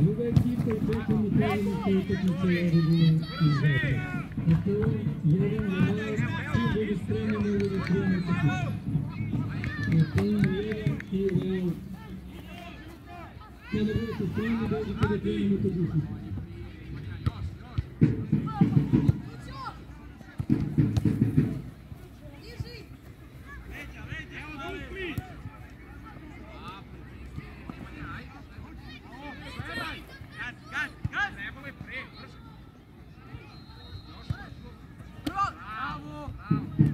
Druga ekipa i to komitej, to komitej, 嗯。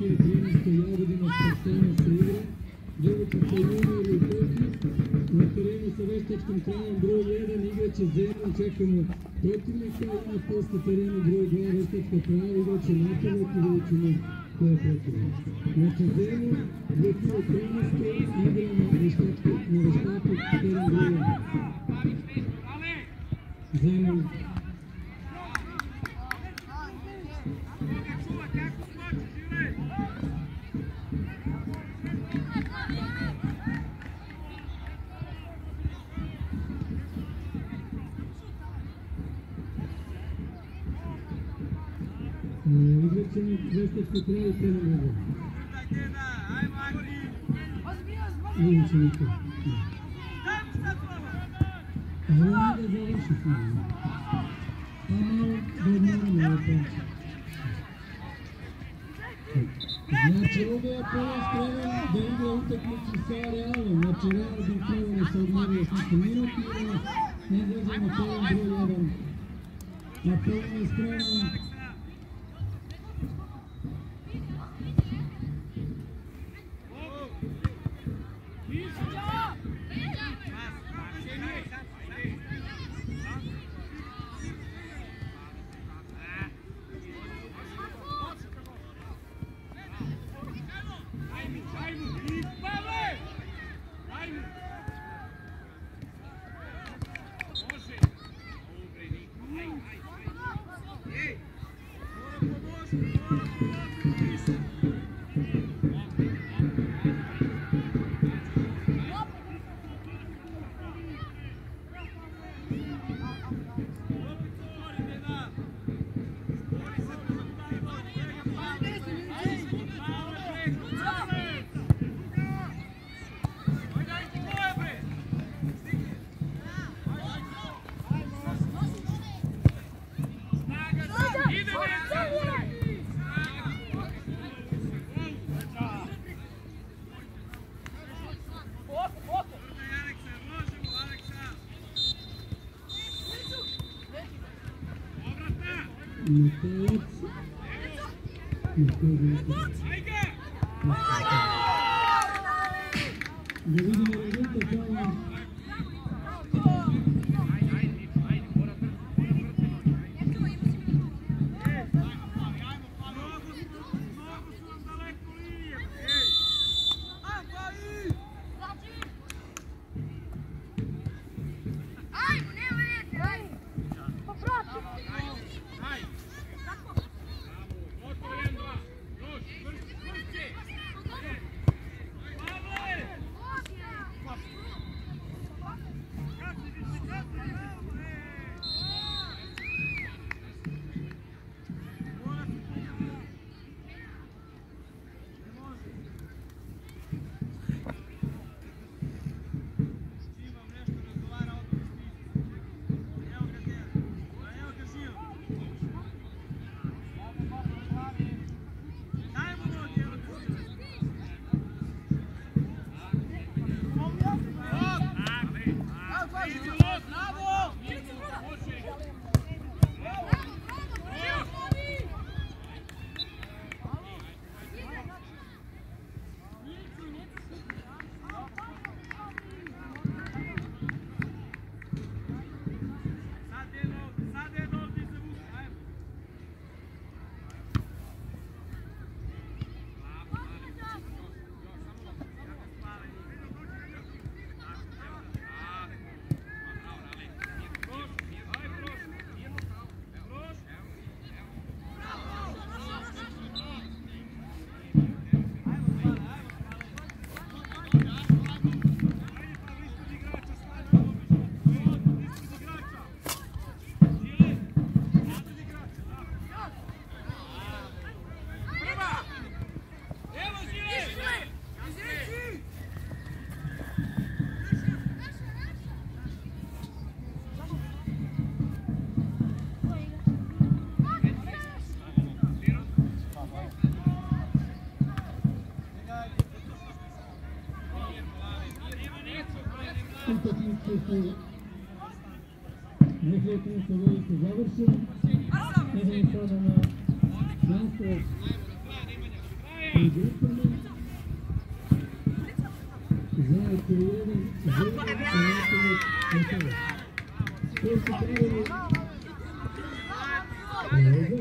Янки и Триниска ягоди на спасената игра. Другото Пенина и е Лютофи. На терена съвещат към края брой 1 играчи заедно чакаме противника и на пълска терена брой 2 вещат края играчи нападът и величина. Това е противник. Значи заедно Янки игра на вещатка на вещатка терен брой 1. Заедно ćemo to. A ovo ne da završi film. Pa malo da odmorimo ovo pomoći. Znači ovdje je prvo spreman da igra utakmicu sa Realom. Znači Real bi prvo se odmorio kako minut i da ne izađemo teren broj 1. A prvo je Sí, sí. Thank you. Михайлов. Да видим резултат. utakmice su neke utakmice velike završene. Idemo sada na nastavak u grupama. Zajedno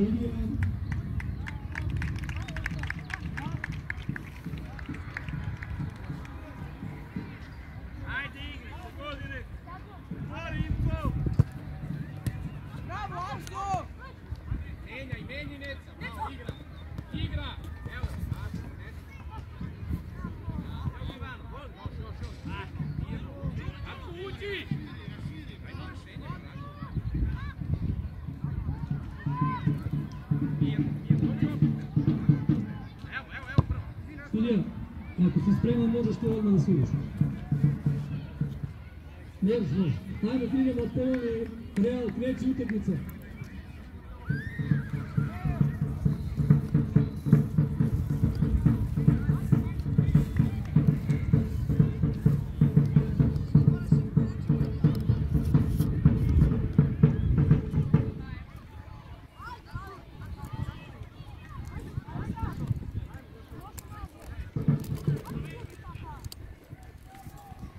Julian Silija, ako si spreman možeš to odmah da sviriš. Ne znaš, ajmo ti idemo od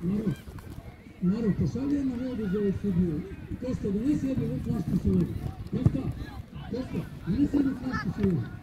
Maruf, Maruf, pošalje jedna vodu za ovu sudiju. Kosta, donesi jednu flašku suvu. Kosta, Kosta, donesi jednu flašku suvu.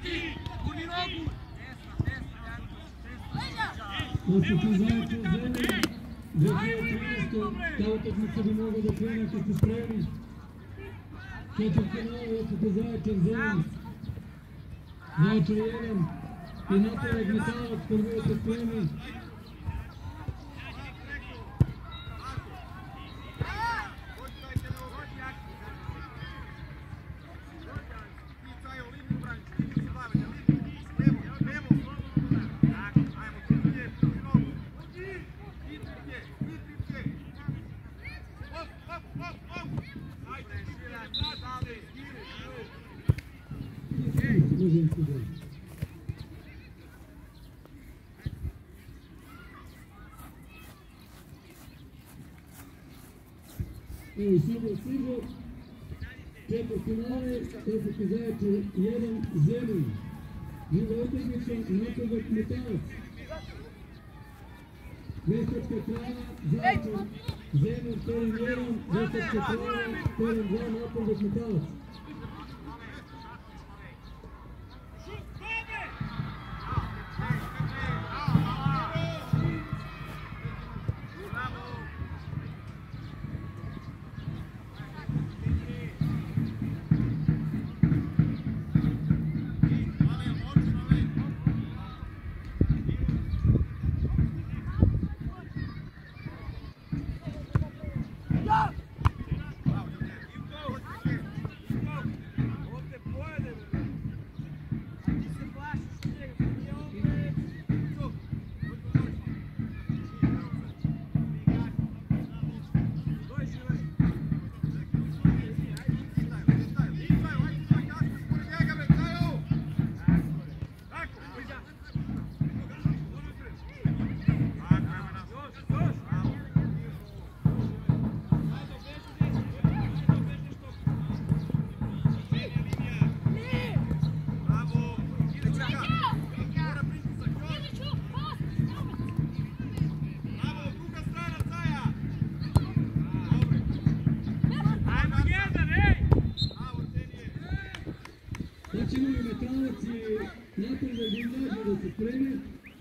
После това повземе другото място, цялата отмица много да приема, ако се справиш. Четвъртфинал от Казаеца вземем. Значи Елен, едната е гнетала от първото приема. 1 i napravak metalac kad budete spremni. Možem se da. Evo, samo stigo. Četvrtfinale, opet Zaječar 1 zemlje. Druga utakmica, napravak metalac. Veštačka trava,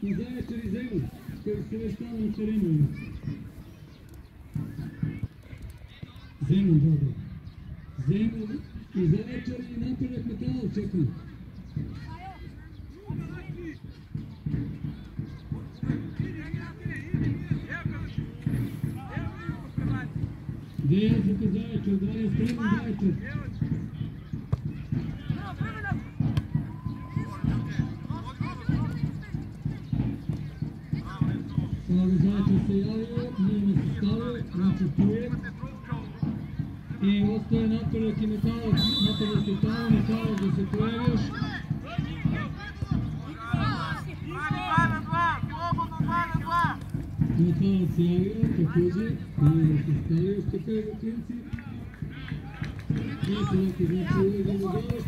Изява Черезел към съвестта на Черемин. Земо, добре. Земо, изява Черезел, напред метал, чекам. Продължавате сериалния, ние на състава, Рачев Пуев и още Натали Кимитанов, Натали Светанов, Михайлов да се проявиш. Дмитрана Цяга, Капуджи, ние на състава, още къде за принцип. Ние се на козначи, да го даваш,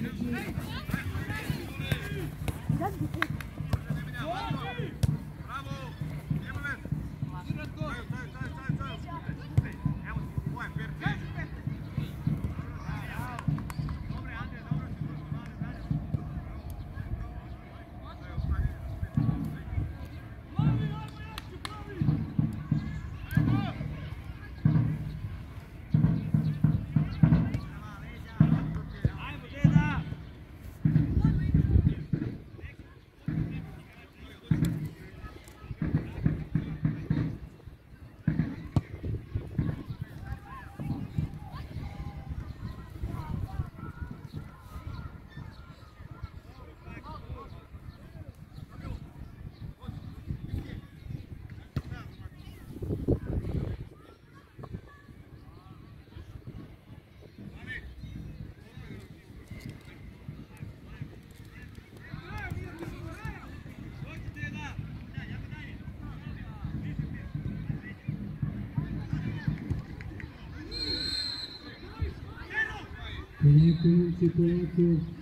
Minha primeira temporada